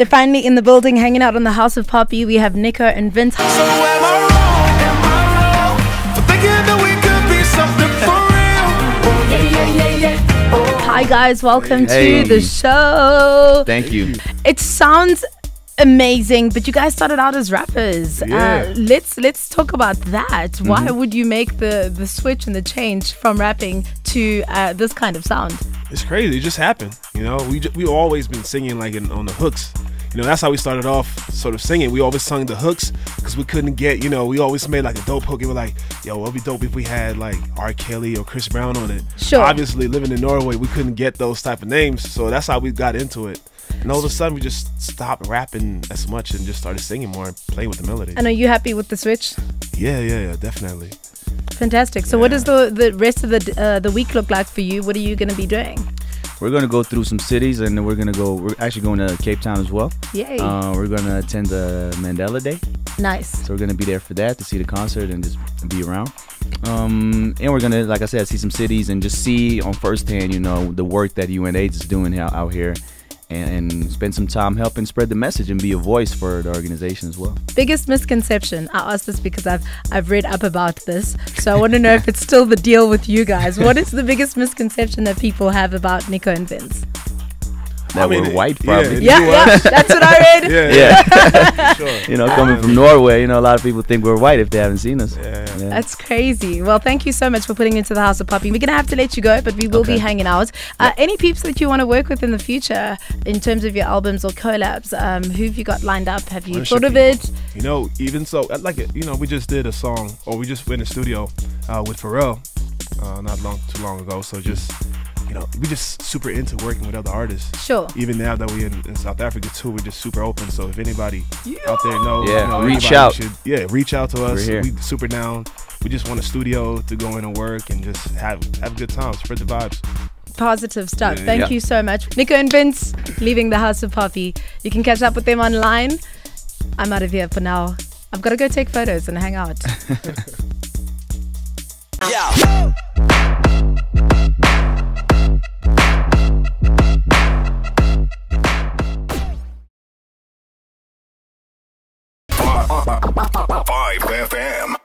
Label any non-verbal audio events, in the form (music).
They're finally in the building, hanging out on the House of Poppy. We have Nico and Vinz. So am I wrong? Am I wrong for thinking that we could be something for real? Yeah, yeah, yeah, yeah. Hi guys, welcome Hey. to the show. Thank you. It sounds amazing, but you guys started out as rappers. Yeah. Uh, let's let's talk about that. Why Mm-hmm. would you make the the switch and the change from rapping to uh, this kind of sound? It's crazy. It just happened. You know, we ju- we always been singing like in, on the hooks. You know, that's how we started off, sort of singing. We always sung the hooks because we couldn't get. You know, we always made like a dope hook. And we're like, yo, what'd be dope if we had like R. Kelly or Chris Brown on it. Sure. Obviously, living in Norway, we couldn't get those type of names, so that's how we got into it. And all of a sudden, we just stopped rapping as much and just started singing more and playing with the melody. And are you happy with the switch? yeah, yeah, yeah, definitely. Fantastic. So, what does the the rest of the uh, the week look like for you? What are you going to be doing? We're gonna go through some cities, and then we're gonna go. We're actually going to Cape Town as well. Yay! Uh, we're gonna attend the Mandela Day, nice. so we're gonna be there for that to see the concert and just be around. Um, and we're gonna, like I said, see some cities and just see on firsthand, you know, the work that UNH is doing out, out here, and, and spend some time helping spread the message and be a voice for the organization as well. Biggest misconception. I asked this because I've I've read up about this, so I want to know if it's still the deal with you guys. What is the biggest misconception that people have about Nico and Vinz? That I mean, we're white, probably. it- Yeah, yeah, that's what I (laughs) read. Yeah, Yeah. (laughs) (laughs) sure. you know, coming from Norway, you know, a lot of people think we're white if they haven't seen us. Yeah. That's crazy. Well, thank you so much for putting into the House of Poppy. We're gonna have to let you go, but we will be hanging out. Uh, any peeps that you want to work with in the future in terms of your albums or collabs? Um, who have you got lined up? Have you Ownership thought of people. it? You know, even so, I like it. You know, we just did a song, or we just went in the studio uh, with Pharrell uh, not long too long ago. So just, you know, we just super into working with other artists. Sure. Even now that we're in, in South Africa too, we're just super open. So if anybody out there knows, Yeah, you know, reach out. Should, yeah, reach out to us. We're here. We super down. We just want a studio to go in and work and just have have a good time, spread the vibes. Positive stuff. Yeah. Thank Yeah. you so much. Nico and Vinz leaving the House of Poppy. You can catch up with them online. I'm out of here for now. I've got to go take photos and hang out. (laughs) Yeah. 5 FM.